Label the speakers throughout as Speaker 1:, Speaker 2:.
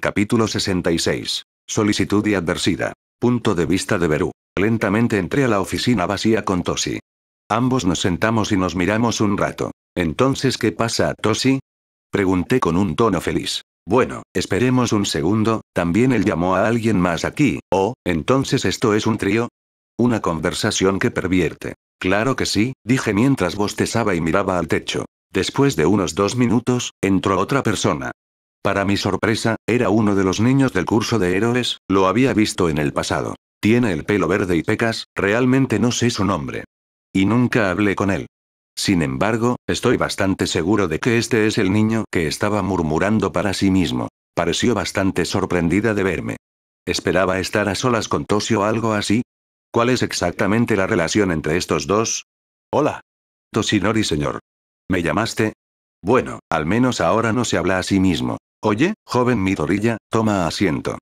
Speaker 1: Capítulo 66. Solicitud y adversidad. Punto de vista de Berú. Lentamente entré a la oficina vacía con Toshi. Ambos nos sentamos y nos miramos un rato. Entonces, ¿qué pasa, Toshi? Pregunté con un tono feliz. Bueno, esperemos un segundo, también él llamó a alguien más aquí, oh, entonces esto es un trío. Una conversación que pervierte. Claro que sí, dije mientras bostezaba y miraba al techo. Después de unos dos minutos, entró otra persona. Para mi sorpresa, era uno de los niños del curso de héroes, lo había visto en el pasado. Tiene el pelo verde y pecas, realmente no sé su nombre. Y nunca hablé con él. Sin embargo, estoy bastante seguro de que este es el niño que estaba murmurando para sí mismo. Pareció bastante sorprendida de verme. ¿Esperaba estar a solas con Toshi o algo así? ¿Cuál es exactamente la relación entre estos dos? Hola. Toshinori señor. ¿Me llamaste? Bueno, al menos ahora no se habla a sí mismo. Oye, joven Midorilla, toma asiento.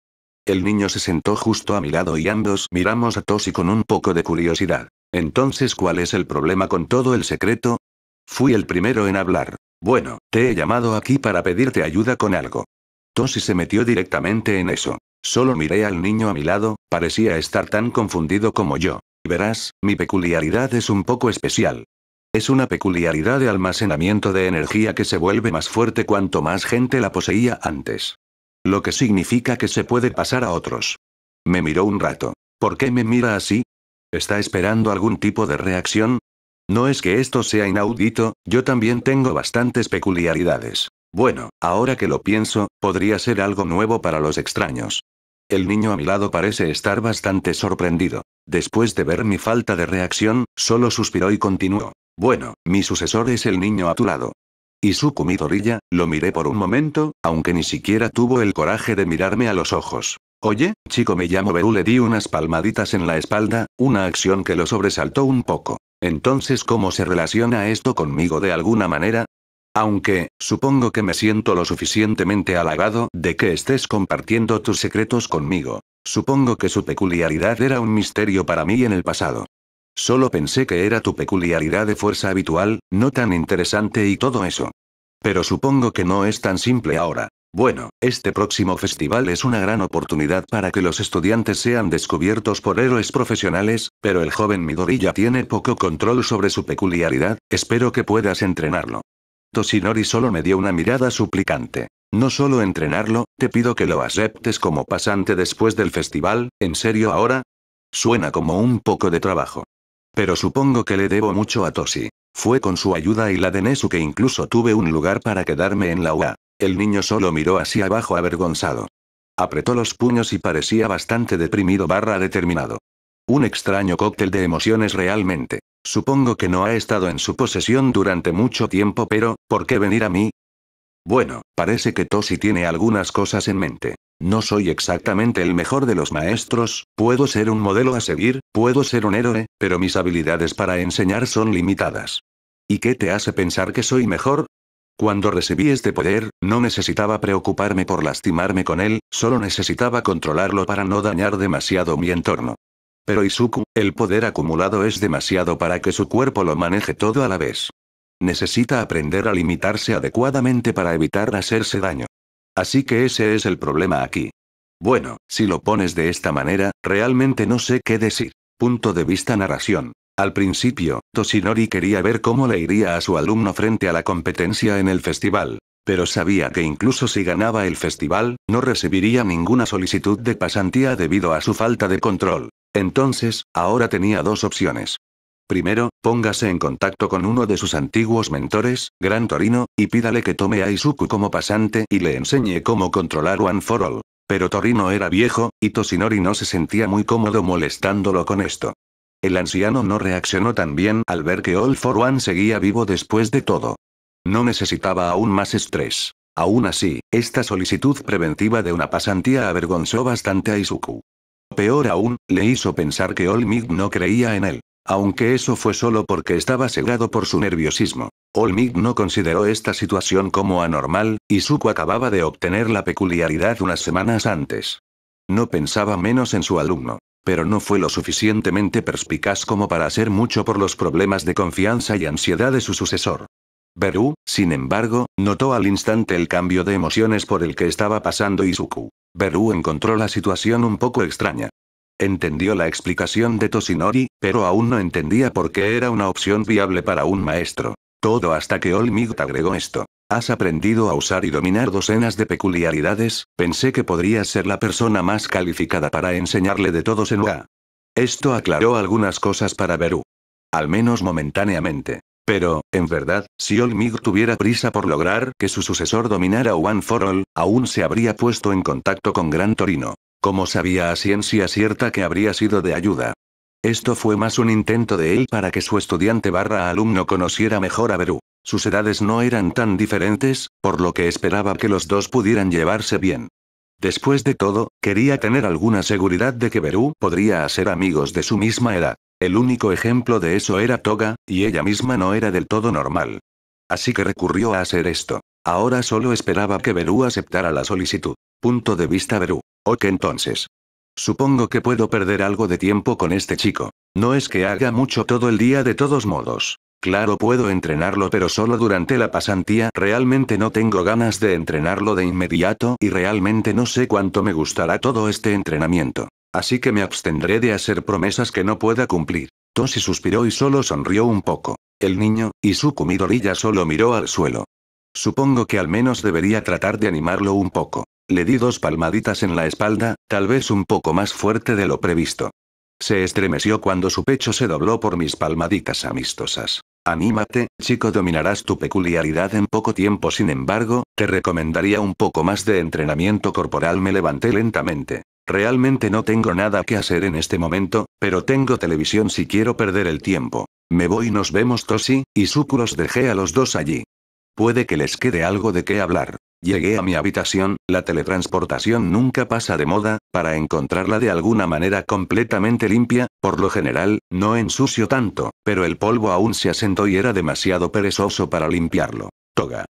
Speaker 1: El niño se sentó justo a mi lado y ambos miramos a Toshi con un poco de curiosidad. Entonces, ¿cuál es el problema con todo el secreto? Fui el primero en hablar. Bueno, te he llamado aquí para pedirte ayuda con algo. Toshi se metió directamente en eso. Solo miré al niño a mi lado, parecía estar tan confundido como yo. Verás, mi peculiaridad es un poco especial. Es una peculiaridad de almacenamiento de energía que se vuelve más fuerte cuanto más gente la poseía antes. Lo que significa que se puede pasar a otros. Me miró un rato. ¿Por qué me mira así? ¿Está esperando algún tipo de reacción? No es que esto sea inaudito, yo también tengo bastantes peculiaridades. Bueno, ahora que lo pienso, podría ser algo nuevo para los extraños. El niño a mi lado parece estar bastante sorprendido. Después de ver mi falta de reacción, solo suspiró y continuó. Bueno, mi sucesor es el niño a tu lado. Izuku Midoriya, lo miré por un momento, aunque ni siquiera tuvo el coraje de mirarme a los ojos. Oye, chico me llamo Beru le di unas palmaditas en la espalda, una acción que lo sobresaltó un poco. Entonces, ¿cómo se relaciona esto conmigo de alguna manera? Aunque, supongo que me siento lo suficientemente halagado de que estés compartiendo tus secretos conmigo. Supongo que su peculiaridad era un misterio para mí en el pasado. Solo pensé que era tu peculiaridad de fuerza habitual, no tan interesante y todo eso. Pero supongo que no es tan simple ahora. Bueno, este próximo festival es una gran oportunidad para que los estudiantes sean descubiertos por héroes profesionales, pero el joven Midoriya tiene poco control sobre su peculiaridad, espero que puedas entrenarlo. Toshinori solo me dio una mirada suplicante. No solo entrenarlo, te pido que lo aceptes como pasante después del festival, ¿en serio ahora? Suena como un poco de trabajo. Pero supongo que le debo mucho a Toshi. Fue con su ayuda y la de Nesu que incluso tuve un lugar para quedarme en la UA. El niño solo miró hacia abajo avergonzado. Apretó los puños y parecía bastante deprimido barra determinado. Un extraño cóctel de emociones realmente. Supongo que no ha estado en su posesión durante mucho tiempo pero, ¿por qué venir a mí? Bueno, parece que Toshi tiene algunas cosas en mente. No soy exactamente el mejor de los maestros, puedo ser un modelo a seguir, puedo ser un héroe, pero mis habilidades para enseñar son limitadas. ¿Y qué te hace pensar que soy mejor? Cuando recibí este poder, no necesitaba preocuparme por lastimarme con él, solo necesitaba controlarlo para no dañar demasiado mi entorno. Pero Izuku, el poder acumulado es demasiado para que su cuerpo lo maneje todo a la vez. Necesita aprender a limitarse adecuadamente para evitar hacerse daño. Así que ese es el problema aquí. Bueno, si lo pones de esta manera, realmente no sé qué decir. Punto de vista narración. Al principio, Toshinori quería ver cómo le iría a su alumno frente a la competencia en el festival. Pero sabía que incluso si ganaba el festival, no recibiría ninguna solicitud de pasantía debido a su falta de control. Entonces, ahora tenía dos opciones. Primero, póngase en contacto con uno de sus antiguos mentores, Gran Torino, y pídale que tome a Izuku como pasante y le enseñe cómo controlar One for All. Pero Torino era viejo, y Toshinori no se sentía muy cómodo molestándolo con esto. El anciano no reaccionó tan bien al ver que All for One seguía vivo después de todo. No necesitaba aún más estrés. Aún así, esta solicitud preventiva de una pasantía avergonzó bastante a Izuku. Peor aún, le hizo pensar que Mig no creía en él. Aunque eso fue solo porque estaba cegado por su nerviosismo. Olmig no consideró esta situación como anormal, y Suku acababa de obtener la peculiaridad unas semanas antes. No pensaba menos en su alumno. Pero no fue lo suficientemente perspicaz como para hacer mucho por los problemas de confianza y ansiedad de su sucesor. Beru, sin embargo, notó al instante el cambio de emociones por el que estaba pasando Izuku. Beru encontró la situación un poco extraña. Entendió la explicación de Toshinori, pero aún no entendía por qué era una opción viable para un maestro. Todo hasta que Olmigt agregó esto. Has aprendido a usar y dominar docenas de peculiaridades, pensé que podrías ser la persona más calificada para enseñarle de todos en UA. Esto aclaró algunas cosas para Beru. Al menos momentáneamente. Pero, en verdad, si Olmig tuviera prisa por lograr que su sucesor dominara One for All, aún se habría puesto en contacto con Gran Torino. Como sabía a ciencia cierta que habría sido de ayuda. Esto fue más un intento de él para que su estudiante barra alumno conociera mejor a Beru. Sus edades no eran tan diferentes, por lo que esperaba que los dos pudieran llevarse bien. Después de todo, quería tener alguna seguridad de que Beru podría hacer amigos de su misma edad. El único ejemplo de eso era Toga, y ella misma no era del todo normal. Así que recurrió a hacer esto. Ahora solo esperaba que Berú aceptara la solicitud. Punto de vista Berú. Ok entonces. Supongo que puedo perder algo de tiempo con este chico. No es que haga mucho todo el día de todos modos. Claro puedo entrenarlo pero solo durante la pasantía. Realmente no tengo ganas de entrenarlo de inmediato y realmente no sé cuánto me gustará todo este entrenamiento. Así que me abstendré de hacer promesas que no pueda cumplir. Toshi suspiró y solo sonrió un poco. El niño, Izuku Midoriya solo miró al suelo. Supongo que al menos debería tratar de animarlo un poco. Le di dos palmaditas en la espalda, tal vez un poco más fuerte de lo previsto. Se estremeció cuando su pecho se dobló por mis palmaditas amistosas. Anímate, chico, dominarás tu peculiaridad en poco tiempo. Sin embargo, te recomendaría un poco más de entrenamiento corporal. Me levanté lentamente. Realmente no tengo nada que hacer en este momento, pero tengo televisión si quiero perder el tiempo. Me voy y nos vemos Toshi, y Suku los dejé a los dos allí. Puede que les quede algo de qué hablar. Llegué a mi habitación, la teletransportación nunca pasa de moda, para encontrarla de alguna manera completamente limpia, por lo general, no ensucio tanto, pero el polvo aún se asentó y era demasiado perezoso para limpiarlo. Toga.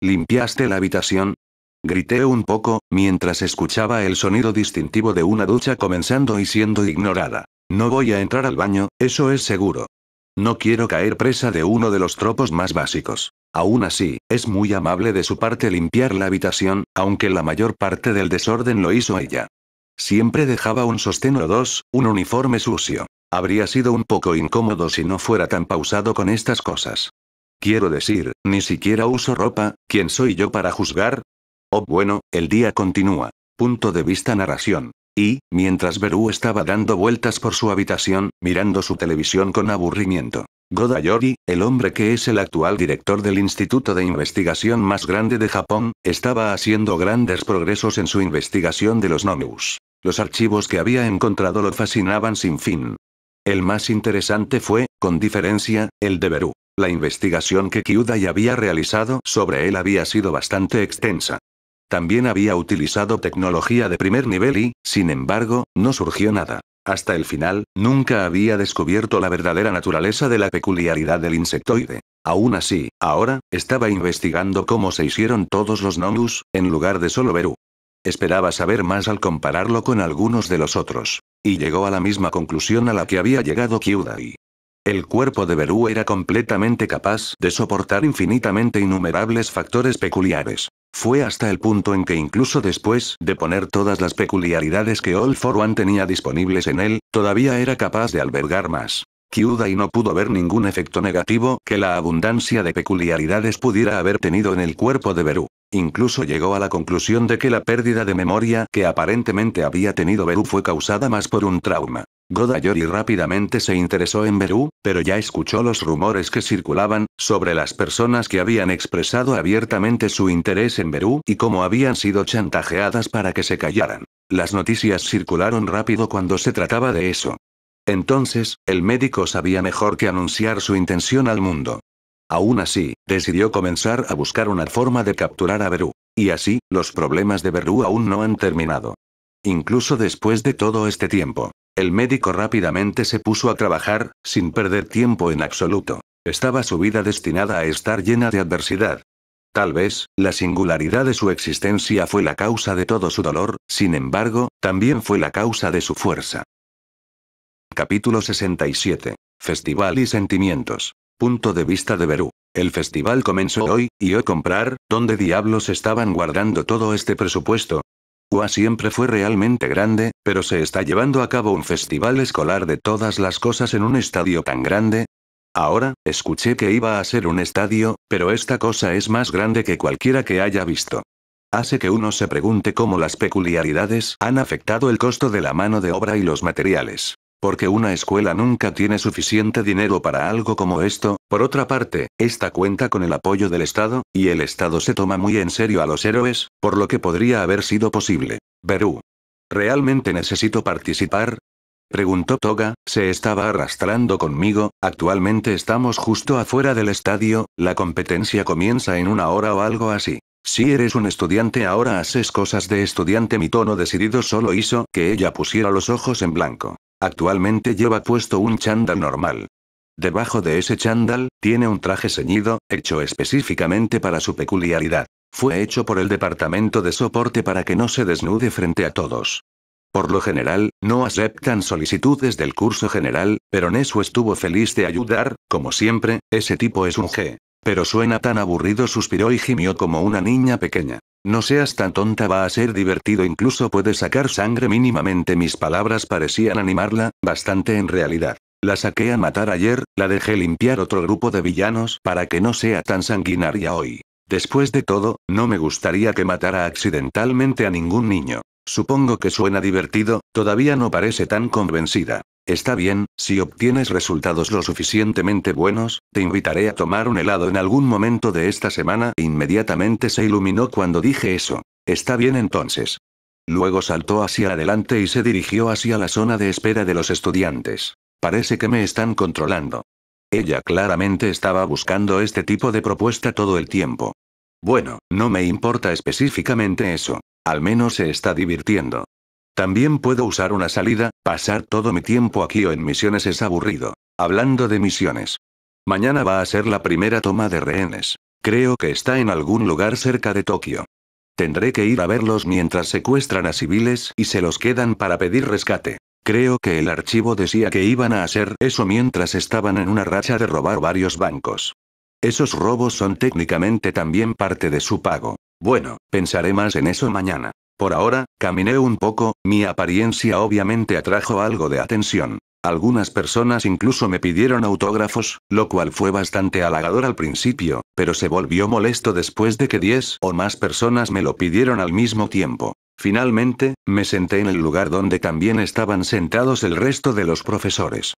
Speaker 1: ¿Limpiaste la habitación? Grité un poco, mientras escuchaba el sonido distintivo de una ducha comenzando y siendo ignorada. No voy a entrar al baño, eso es seguro. No quiero caer presa de uno de los tropos más básicos. Aún así, es muy amable de su parte limpiar la habitación, aunque la mayor parte del desorden lo hizo ella. Siempre dejaba un sostén o dos, un uniforme sucio. Habría sido un poco incómodo si no fuera tan pausado con estas cosas. Quiero decir, ni siquiera uso ropa, ¿quién soy yo para juzgar? Oh bueno, el día continúa. Punto de vista narración. Y, mientras Beru estaba dando vueltas por su habitación, mirando su televisión con aburrimiento. Goda Yori, el hombre que es el actual director del Instituto de Investigación más grande de Japón, estaba haciendo grandes progresos en su investigación de los Nomus. Los archivos que había encontrado lo fascinaban sin fin. El más interesante fue, con diferencia, el de Beru. La investigación que Kyudai había realizado sobre él había sido bastante extensa. También había utilizado tecnología de primer nivel y, sin embargo, no surgió nada. Hasta el final, nunca había descubierto la verdadera naturaleza de la peculiaridad del insectoide. Aún así, ahora, estaba investigando cómo se hicieron todos los Nomus, en lugar de solo Beru. Esperaba saber más al compararlo con algunos de los otros. Y llegó a la misma conclusión a la que había llegado Kyudai. El cuerpo de Beru era completamente capaz de soportar infinitamente innumerables factores peculiares. Fue hasta el punto en que incluso después de poner todas las peculiaridades que All for One tenía disponibles en él, todavía era capaz de albergar más. Kyudai no pudo ver ningún efecto negativo que la abundancia de peculiaridades pudiera haber tenido en el cuerpo de Beru. Incluso llegó a la conclusión de que la pérdida de memoria que aparentemente había tenido Beru fue causada más por un trauma. Godayori rápidamente se interesó en Beru, pero ya escuchó los rumores que circulaban, sobre las personas que habían expresado abiertamente su interés en Beru y cómo habían sido chantajeadas para que se callaran. Las noticias circularon rápido cuando se trataba de eso. Entonces, el médico sabía mejor que anunciar su intención al mundo. Aún así, decidió comenzar a buscar una forma de capturar a Beru. Y así, los problemas de Beru aún no han terminado. Incluso después de todo este tiempo. El médico rápidamente se puso a trabajar, sin perder tiempo en absoluto. Estaba su vida destinada a estar llena de adversidad. Tal vez, la singularidad de su existencia fue la causa de todo su dolor, sin embargo, también fue la causa de su fuerza. Capítulo 67. Festival y sentimientos. Punto de vista de Berú. El festival comenzó hoy, y yo comprar, ¿dónde diablos estaban guardando todo este presupuesto? UA siempre fue realmente grande, pero se está llevando a cabo un festival escolar de todas las cosas en un estadio tan grande. Ahora, escuché que iba a ser un estadio, pero esta cosa es más grande que cualquiera que haya visto. Hace que uno se pregunte cómo las peculiaridades han afectado el costo de la mano de obra y los materiales. Porque una escuela nunca tiene suficiente dinero para algo como esto, por otra parte, esta cuenta con el apoyo del Estado, y el Estado se toma muy en serio a los héroes, por lo que podría haber sido posible. Berú. ¿Realmente necesito participar? Preguntó Toga, se estaba arrastrando conmigo, actualmente estamos justo afuera del estadio, la competencia comienza en una hora o algo así. Si eres un estudiante ahora haces cosas de estudiante mi tono decidido solo hizo que ella pusiera los ojos en blanco. Actualmente lleva puesto un chándal normal. Debajo de ese chándal, tiene un traje ceñido, hecho específicamente para su peculiaridad. Fue hecho por el departamento de soporte para que no se desnude frente a todos. Por lo general, no aceptan solicitudes del curso general, pero Nesu estuvo feliz de ayudar, como siempre, ese tipo es un G. Pero suena tan aburrido, suspiró y gimió como una niña pequeña. No seas tan tonta, va a ser divertido, incluso puede sacar sangre mínimamente. Mis palabras parecían animarla, bastante en realidad. La saqué a matar ayer, la dejé limpiar otro grupo de villanos para que no sea tan sanguinaria hoy. Después de todo, no me gustaría que matara accidentalmente a ningún niño. Supongo que suena divertido, todavía no parece tan convencida. Está bien, si obtienes resultados lo suficientemente buenos, te invitaré a tomar un helado en algún momento de esta semana. Inmediatamente se iluminó cuando dije eso. Está bien entonces. Luego saltó hacia adelante y se dirigió hacia la zona de espera de los estudiantes. Parece que me están controlando. Ella claramente estaba buscando este tipo de propuesta todo el tiempo. Bueno, no me importa específicamente eso. Al menos se está divirtiendo. También puedo usar una salida, pasar todo mi tiempo aquí o en misiones es aburrido. Hablando de misiones. Mañana va a ser la primera toma de rehenes. Creo que está en algún lugar cerca de Tokio. Tendré que ir a verlos mientras secuestran a civiles y se los quedan para pedir rescate. Creo que el archivo decía que iban a hacer eso mientras estaban en una racha de robar varios bancos. Esos robos son técnicamente también parte de su pago. Bueno, pensaré más en eso mañana. Por ahora, caminé un poco, mi apariencia obviamente atrajo algo de atención. Algunas personas incluso me pidieron autógrafos, lo cual fue bastante halagador al principio, pero se volvió molesto después de que 10 o más personas me lo pidieron al mismo tiempo. Finalmente, me senté en el lugar donde también estaban sentados el resto de los profesores.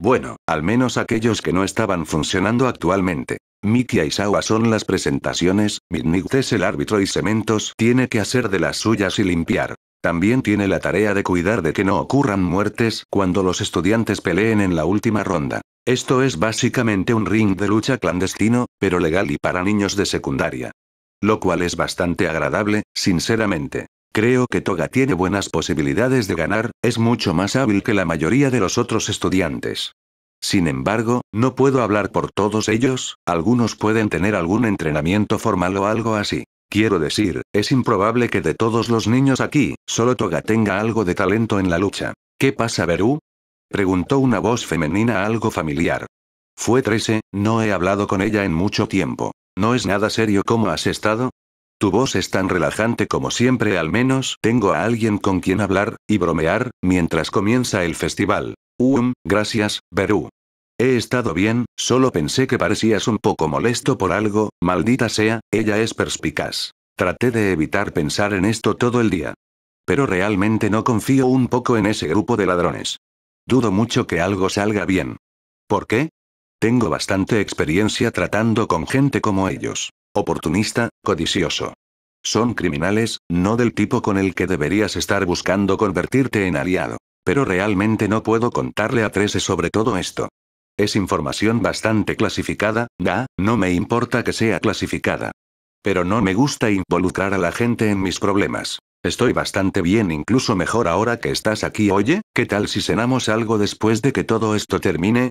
Speaker 1: Bueno, al menos aquellos que no estaban funcionando actualmente. Miki y Sawa son las presentaciones, Midnight es el árbitro y Cementos tiene que hacer de las suyas y limpiar. También tiene la tarea de cuidar de que no ocurran muertes cuando los estudiantes peleen en la última ronda. Esto es básicamente un ring de lucha clandestino, pero legal y para niños de secundaria. Lo cual es bastante agradable, sinceramente. Creo que Toga tiene buenas posibilidades de ganar, es mucho más hábil que la mayoría de los otros estudiantes. Sin embargo, no puedo hablar por todos ellos, algunos pueden tener algún entrenamiento formal o algo así. Quiero decir, es improbable que de todos los niños aquí, solo Toga tenga algo de talento en la lucha. ¿Qué pasa, Beru? Preguntó una voz femenina algo familiar. Fue Trece, no he hablado con ella en mucho tiempo. ¿No es nada serio cómo has estado? Tu voz es tan relajante como siempre, al menos tengo a alguien con quien hablar y bromear mientras comienza el festival. Um, gracias, Beru. He estado bien, solo pensé que parecías un poco molesto por algo, maldita sea, ella es perspicaz. Traté de evitar pensar en esto todo el día. Pero realmente no confío un poco en ese grupo de ladrones. Dudo mucho que algo salga bien. ¿Por qué? Tengo bastante experiencia tratando con gente como ellos. Oportunista, codicioso. Son criminales, no del tipo con el que deberías estar buscando convertirte en aliado. Pero realmente no puedo contarle a Trece sobre todo esto. Es información bastante clasificada, da, no me importa que sea clasificada. Pero no me gusta involucrar a la gente en mis problemas. Estoy bastante bien, incluso mejor ahora que estás aquí. Oye, ¿qué tal si cenamos algo después de que todo esto termine?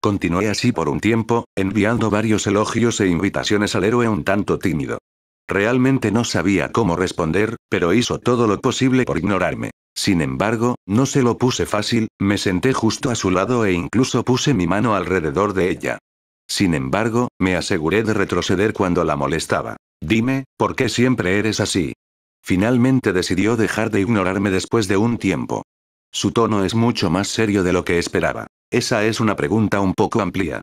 Speaker 1: Continué así por un tiempo, enviando varios elogios e invitaciones al héroe un tanto tímido. Realmente no sabía cómo responder, pero hizo todo lo posible por ignorarme. Sin embargo, no se lo puse fácil, me senté justo a su lado e incluso puse mi mano alrededor de ella. Sin embargo, me aseguré de retroceder cuando la molestaba. Dime, ¿por qué siempre eres así? Finalmente decidió dejar de ignorarme después de un tiempo. Su tono es mucho más serio de lo que esperaba. Esa es una pregunta un poco amplia.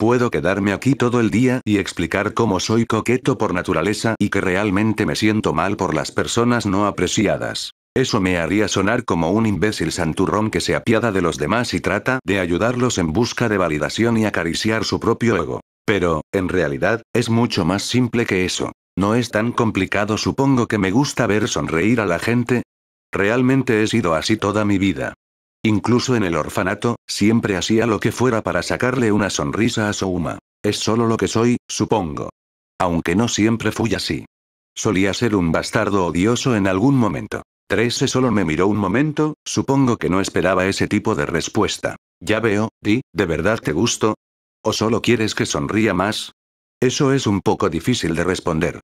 Speaker 1: Puedo quedarme aquí todo el día y explicar cómo soy coqueto por naturaleza y que realmente me siento mal por las personas no apreciadas. Eso me haría sonar como un imbécil santurrón que se apiada de los demás y trata de ayudarlos en busca de validación y acariciar su propio ego. Pero, en realidad, es mucho más simple que eso. No es tan complicado, supongo que me gusta ver sonreír a la gente. Realmente he sido así toda mi vida. Incluso en el orfanato, siempre hacía lo que fuera para sacarle una sonrisa a Souma. Es solo lo que soy, supongo. Aunque no siempre fui así. Solía ser un bastardo odioso en algún momento. Trece solo me miró un momento, supongo que no esperaba ese tipo de respuesta. Ya veo, Di, ¿de verdad te gusto? ¿O solo quieres que sonría más? Eso es un poco difícil de responder.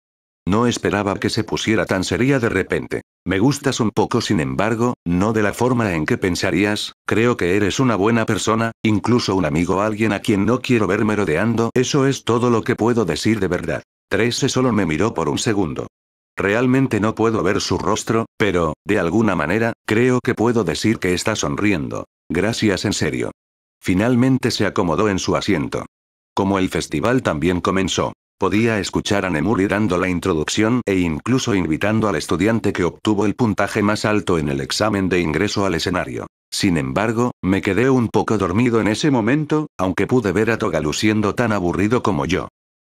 Speaker 1: No esperaba que se pusiera tan seria de repente. Me gustas un poco sin embargo, no de la forma en que pensarías, creo que eres una buena persona, incluso un amigo alguien a quien no quiero ver merodeando. Eso es todo lo que puedo decir de verdad. Trece solo me miró por un segundo. Realmente no puedo ver su rostro, pero, de alguna manera, creo que puedo decir que está sonriendo. Gracias en serio. Finalmente se acomodó en su asiento. Como el festival también comenzó. Podía escuchar a Nemuri dando la introducción e incluso invitando al estudiante que obtuvo el puntaje más alto en el examen de ingreso al escenario. Sin embargo, me quedé un poco dormido en ese momento, aunque pude ver a Toga luciendo tan aburrido como yo.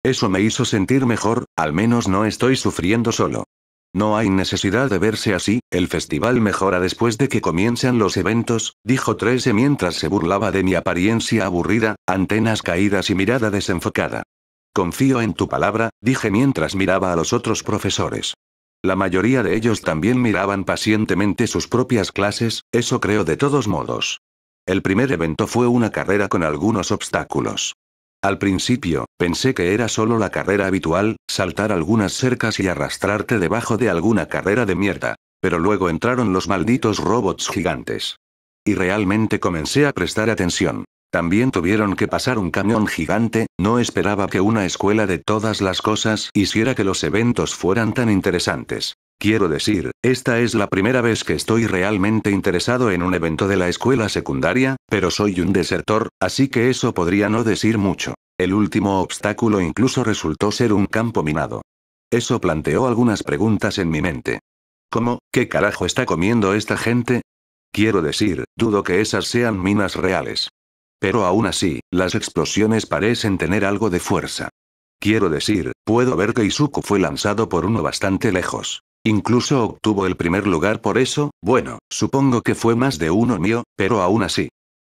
Speaker 1: Eso me hizo sentir mejor, al menos no estoy sufriendo solo. No hay necesidad de verse así, el festival mejora después de que comiencen los eventos, dijo Trece mientras se burlaba de mi apariencia aburrida, antenas caídas y mirada desenfocada. Confío en tu palabra, dije mientras miraba a los otros profesores. La mayoría de ellos también miraban pacientemente sus propias clases, eso creo de todos modos. El primer evento fue una carrera con algunos obstáculos. Al principio, pensé que era solo la carrera habitual, saltar algunas cercas y arrastrarte debajo de alguna carrera de mierda. Pero luego entraron los malditos robots gigantes. Y realmente comencé a prestar atención. También tuvieron que pasar un camión gigante, no esperaba que una escuela de todas las cosas hiciera que los eventos fueran tan interesantes. Quiero decir, esta es la primera vez que estoy realmente interesado en un evento de la escuela secundaria, pero soy un desertor, así que eso podría no decir mucho. El último obstáculo incluso resultó ser un campo minado. Eso planteó algunas preguntas en mi mente. ¿Cómo, qué carajo está comiendo esta gente? Quiero decir, dudo que esas sean minas reales. Pero aún así, las explosiones parecen tener algo de fuerza. Quiero decir, puedo ver que Izuku fue lanzado por uno bastante lejos. Incluso obtuvo el primer lugar por eso, bueno, supongo que fue más de uno mío, pero aún así.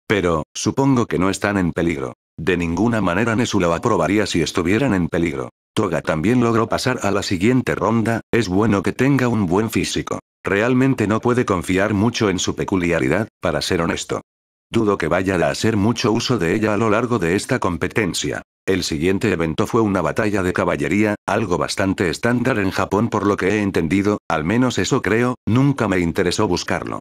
Speaker 1: Pero, supongo que no están en peligro. De ninguna manera Nesu lo aprobaría si estuvieran en peligro. Toga también logró pasar a la siguiente ronda, es bueno que tenga un buen físico. Realmente no puede confiar mucho en su peculiaridad, para ser honesto. Dudo que vaya a hacer mucho uso de ella a lo largo de esta competencia. El siguiente evento fue una batalla de caballería, algo bastante estándar en Japón por lo que he entendido, al menos eso creo, nunca me interesó buscarlo.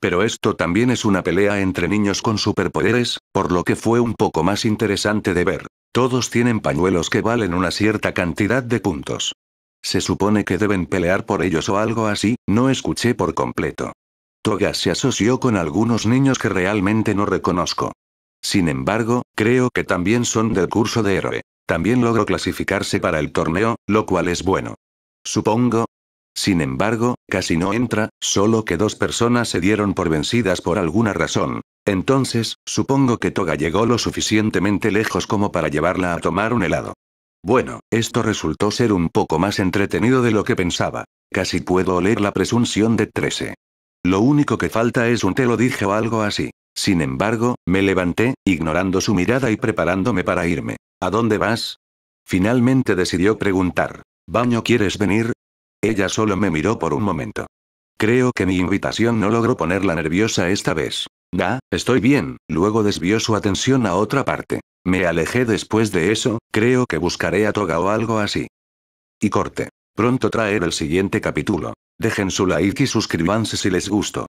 Speaker 1: Pero esto también es una pelea entre niños con superpoderes, por lo que fue un poco más interesante de ver. Todos tienen pañuelos que valen una cierta cantidad de puntos. Se supone que deben pelear por ellos o algo así, no escuché por completo. Toga se asoció con algunos niños que realmente no reconozco. Sin embargo, creo que también son del curso de héroe. También logró clasificarse para el torneo, lo cual es bueno. Supongo. Sin embargo, casi no entra, solo que dos personas se dieron por vencidas por alguna razón. Entonces, supongo que Toga llegó lo suficientemente lejos como para llevarla a tomar un helado. Bueno, esto resultó ser un poco más entretenido de lo que pensaba. Casi puedo oler la presunción de 13. Lo único que falta es un te lo dije o algo así. Sin embargo, me levanté, ignorando su mirada y preparándome para irme. ¿A dónde vas? Finalmente decidió preguntar. ¿Baño quieres venir? Ella solo me miró por un momento. Creo que mi invitación no logró ponerla nerviosa esta vez. Da, estoy bien, luego desvió su atención a otra parte. Me alejé después de eso, creo que buscaré a Toga o algo así. Y corte. Pronto traer el siguiente capítulo. Dejen su like y suscríbanse si les gustó.